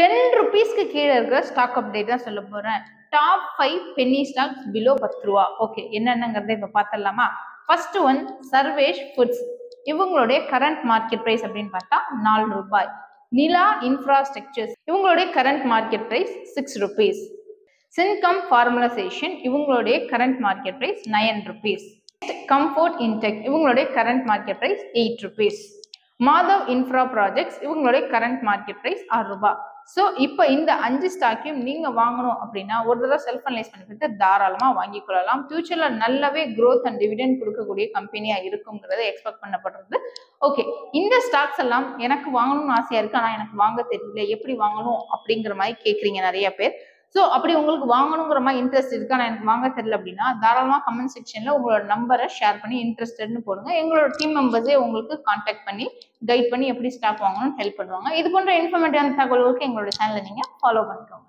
Ten ருபீஸ்க்கு கீழே இருக்கிற ஸ்டாக் அப்டேட் தான் சொல்ல போறேன். Top five penny stocks below பத்து ரூபா ஓகே என்னென்னங்கிறத இப்போ பார்த்துடலாமா ஃபர்ஸ்ட் ஒன் சர்வேஷ் ஃபுட்ஸ் இவங்களுடைய கரண்ட் மார்க்கெட் ப்ரைஸ் அப்படின்னு பார்த்தா நாலு ரூபாய். நிலா இன்ஃப்ராஸ்ட்ரக்சர்ஸ் இவங்களுடைய current market price six rupees Chingam ஃபார்முலைசேஷன் இவங்களுடைய current market price nine rupees comfort intech இவங்களுடைய current market price eight rupees Madhav infra projects இவங்களுடைய கரண்ட் மார்க்கெட் ப்ரைஸ் ஆறு ரூபாய். ஸோ இப்போ இந்த அஞ்சு ஸ்டாக்கையும் நீங்கள் வாங்கணும் அப்படின்னா ஒரு தடவை செல்ஃப் அனலைஸ் பண்ணிக்கிட்டு தாராளமாக வாங்கி கொள்ளலாம். ஃபியூச்சர்ல நல்லாவே க்ரோத் அண்ட் டிவிடெண்ட் கொடுக்கக்கூடிய கம்பெனியாக இருக்குங்கிறத எக்ஸ்பெக்ட் பண்ணப்படுறது. ஓகே இந்த ஸ்டாக்ஸ் எல்லாம் எனக்கு வாங்கணும்னு ஆசையாக இருக்கு ஆனால் எனக்கு வாங்க தெரியல எப்படி வாங்கணும் அப்படிங்கிற மாதிரி கேட்குறீங்க நிறைய பேர். ஸோ அப்படி உங்களுக்கு வாங்கணுங்கிற மாதிரி இன்ட்ரெஸ்ட் இருக்கு? ஆனால் எனக்கு வாங்க தெரியல அப்படின்னா தாராளமாக கமெண்ட் செக்ஷனில் உங்களோட நம்பரை ஷேர் பண்ணி இன்ட்ரெஸ்டட்னு போடுங்க. எங்களோட டீம் மெம்பர்ஸே உங்களுக்கு காண்டாக்ட் பண்ணி கைட் பண்ணி எப்படி ஸ்டாக் வாங்கணும்னு ஹெல்ப் பண்ணுவாங்க. இது போன்ற இன்ஃபர்மேட்டிவான தகவல்களுக்கு எங்களோட சேனலை நீங்கள் ஃபாலோ பண்ணிக்கோங்க.